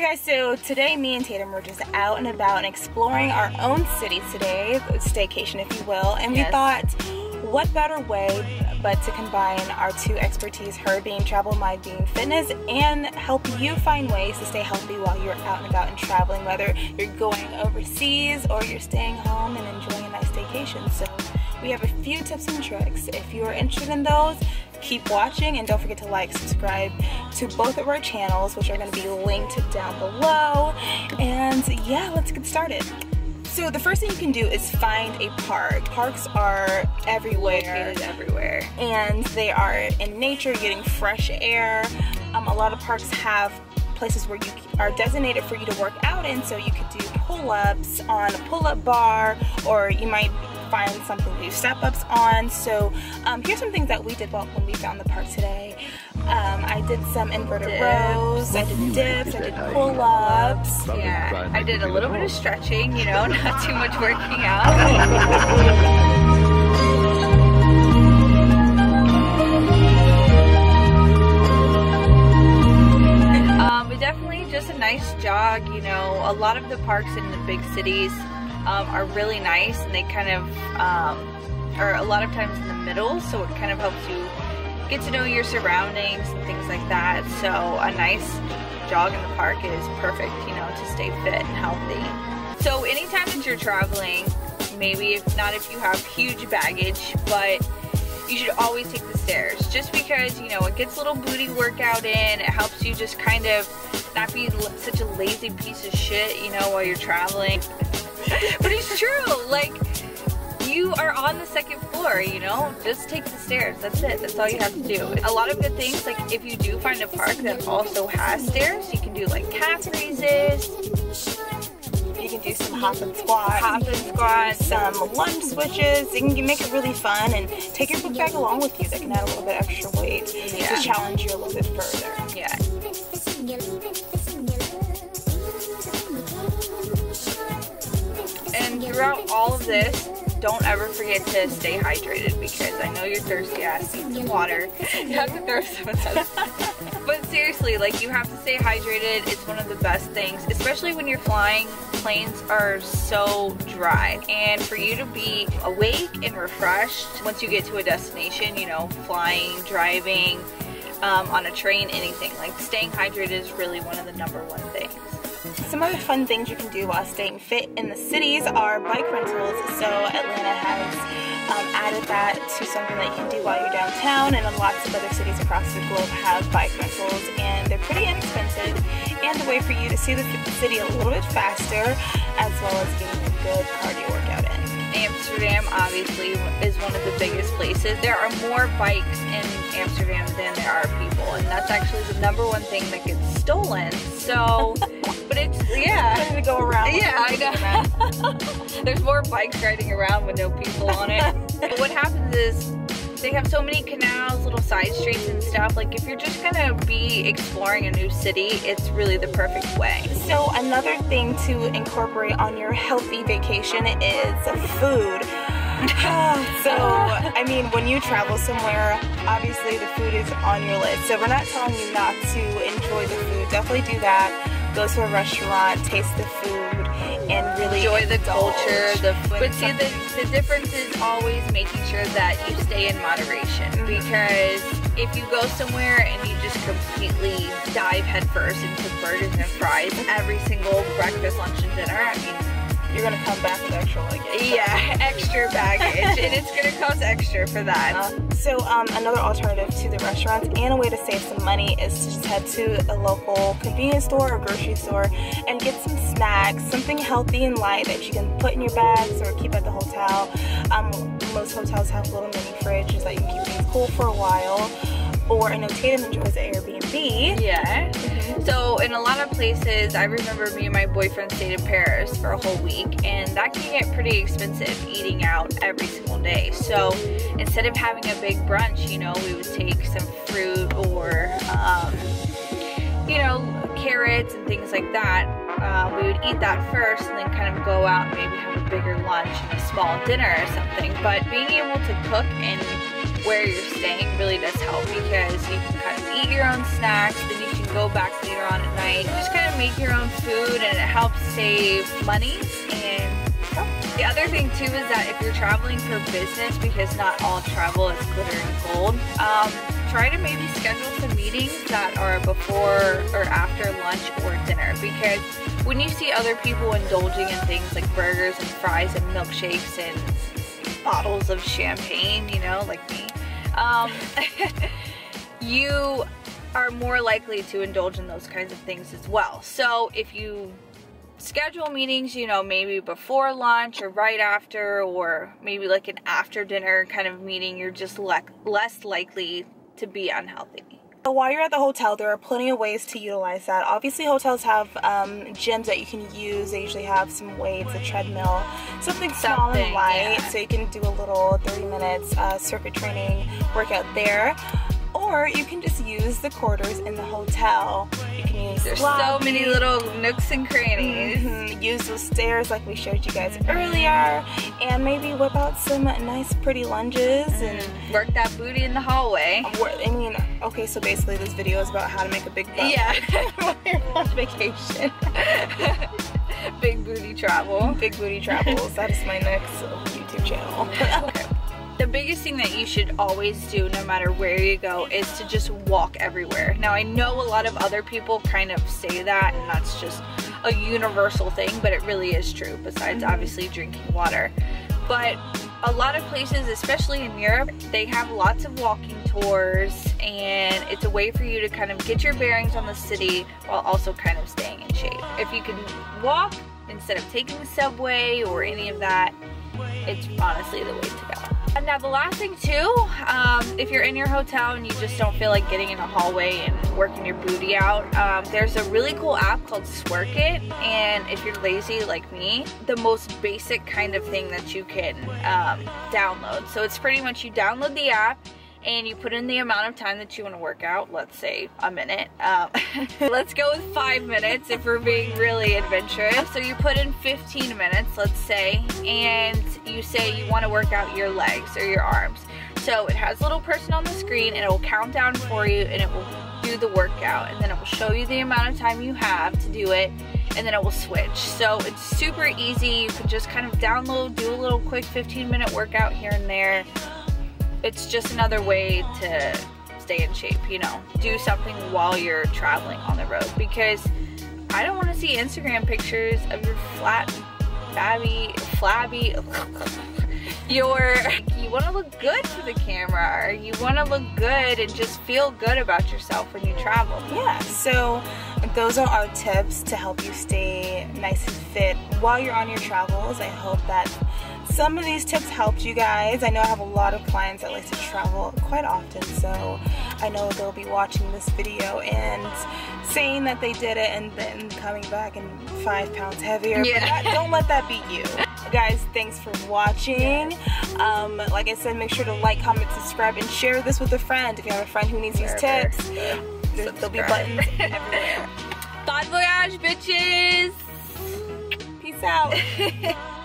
Hey guys, so today me and Tatum were just out and about and exploring our own city today, staycation if you will, and Yes. we thought, what better way but to combine our two expertise, her being travel, mine being fitness, and help you find ways to stay healthy while you're out and about and traveling, whether you're going overseas or you're staying home and enjoying a nice staycation. So we have a few tips and tricks. If you are interested in those, keep watching and don't forget to like, subscribe to both of our channels, which are going to be linked down below. And yeah, let's get started. So the first thing you can do is find a park. Parks are everywhere Located everywhere. and they are in nature getting fresh air. Um, a lot of parks have places where you are designated for you to work out in so you could do pull-ups on a pull-up bar or you might find something to step-ups on so um, here's some things that we did while- when we found the park today um, I did some inverted Dips. rows I did dips I did pull-ups Yeah, I did a little bit of stretching, you know, not too much working out. Um, but definitely just a nice jog, you know. A lot of the parks in the big cities um, are really nice and they kind of um, are a lot of times in the middle, so it kind of helps you get to know your surroundings and things like that. So a nice jog in the park is perfect, you know, to stay fit and healthy. So anytime that you're traveling, maybe if not if you have huge baggage, but you should always take the stairs just because you know it gets a little booty workout in it helps you just kind of not be such a lazy piece of shit you know while you're traveling but it's true like you are on the second floor you know just take the stairs that's it that's all you have to do a lot of good things like if you do find a park that also has stairs you can do like calf raises you can do some hop and squats hop and squats some lunge switches. You can make it really fun and take your book bag along with you. That can add a little bit extra weight Yeah. to challenge you a little bit further. yeah throughout all of this, don't ever forget to stay hydrated because I know you're thirsty ass, need some water. You have to throw some of. But seriously, like you have to stay hydrated. It's one of the best things, especially when you're flying. Planes are so dry. And for you to be awake and refreshed once you get to a destination, you know, flying, driving, um, on a train, anything, like staying hydrated is really one of the number one. Some other fun things you can do while staying fit in the cities are bike rentals. So Atlanta has um, added that to something that you can do while you're downtown, and lots of other cities across the globe have bike rentals, and they're pretty inexpensive and a way for you to see the city a little bit faster, as well as getting a good cardio workout. Amsterdam obviously is one of the biggest places. There are more bikes in Amsterdam than there are people, and that's actually the number one thing that gets stolen. So, but it's yeah. To go around. Yeah, I know. There's more bikes riding around with no people on it. But what happens is they have so many canals, little side streets and stuff. Like if you're just gonna be exploring a new city, it's really the perfect way. So another thing to incorporate on your healthy vacation is food. so, I mean, when you travel somewhere, obviously the food is on your list. So we're not telling you not to enjoy the food. Definitely do that. Go to a restaurant, taste the food, and really enjoy the indulge. culture. The when but see the, the difference is always making sure that you stay in moderation. Mm-hmm. Because if you go somewhere and you just completely dive headfirst into burgers and fries every single breakfast, lunch, and dinner, I mean, you're gonna come back with extra luggage. yeah, extra baggage, and it's gonna cost extra for that. Uh, so um, another alternative to the restaurants and a way to save some money is to just head to a local convenience store or grocery store and get some snacks, something healthy and light that you can put in your bags or keep at the hotel. Um, most hotels have little mini fridges that you can keep things cool for a while. Or I know Tatum enjoys the Airbnb. Yeah. So in a lot of places, I remember me and my boyfriend stayed in Paris for a whole week, and that can get pretty expensive eating out every single day. So instead of having a big brunch, you know, we would take some fruit or, um, you know, carrots and things like that. Uh, we would eat that first and then kind of go out and maybe have a bigger lunch and a small dinner or something. But being able to cook and where you're staying really does help because you can kind of eat your own snacks, then you can go back later on at night. Just kind of make your own food and it helps save money and the other thing too is that if you're traveling for business, because not all travel is glitter and gold, um, try to maybe schedule some meetings that are before or after lunch or dinner because when you see other people indulging in things like burgers and fries and milkshakes and bottles of champagne, you know, like me, um, you are more likely to indulge in those kinds of things as well. So if you schedule meetings, you know, maybe before lunch or right after, or maybe like an after dinner kind of meeting, you're just le less likely to be unhealthy. So while you're at the hotel, there are plenty of ways to utilize that. Obviously, hotels have um, gyms that you can use. They usually have some weights, a treadmill, something small something, and light, yeah. so you can do a little 30 minutes uh, circuit training workout there or you can just use the quarters in the hotel. You can use There's lobby. so many little nooks and crannies. Mm -hmm. Use those stairs like we showed you guys earlier, and maybe whip out some nice pretty lunges mm -hmm. and work that booty in the hallway. I mean, okay, so basically this video is about how to make a big butt. Yeah, while you're on vacation. big booty travel. Big booty travels. that is my next YouTube channel. the biggest thing that you should always do no matter where you go is to just walk everywhere. Now I know a lot of other people kind of say that and that's just a universal thing, but it really is true besides obviously drinking water. But a lot of places, especially in Europe, they have lots of walking tours and it's a way for you to kind of get your bearings on the city while also kind of staying in shape. If you can walk instead of taking the subway or any of that, it's honestly the way to go. And now the last thing too, um, if you're in your hotel and you just don't feel like getting in a hallway and working your booty out, um, there's a really cool app called Sworkit. And if you're lazy like me, the most basic kind of thing that you can um, download. So it's pretty much you download the app and you put in the amount of time that you want to work out, let's say a minute. Um, let's go with five minutes if we're being really adventurous. So you put in 15 minutes, let's say, and you say you want to work out your legs or your arms. So it has a little person on the screen and it will count down for you and it will do the workout and then it will show you the amount of time you have to do it and then it will switch. So it's super easy. You can just kind of download, do a little quick 15 minute workout here and there it's just another way to stay in shape, you know. Do something while you're traveling on the road because I don't want to see Instagram pictures of your flat, flabby, flabby, your, you want to look good for the camera or you want to look good and just feel good about yourself when you travel. Yeah, so those are our tips to help you stay nice and fit while you're on your travels. I hope that some of these tips helped you guys. I know I have a lot of clients that like to travel quite often, so I know they'll be watching this video and saying that they did it and then coming back and five pounds heavier. Yeah. That, don't let that beat you. guys, thanks for watching. Um, like I said, make sure to like, comment, subscribe, and share this with a friend. If you have a friend who needs these tips, there'll be buttons everywhere. Bon voyage, bitches! Peace out.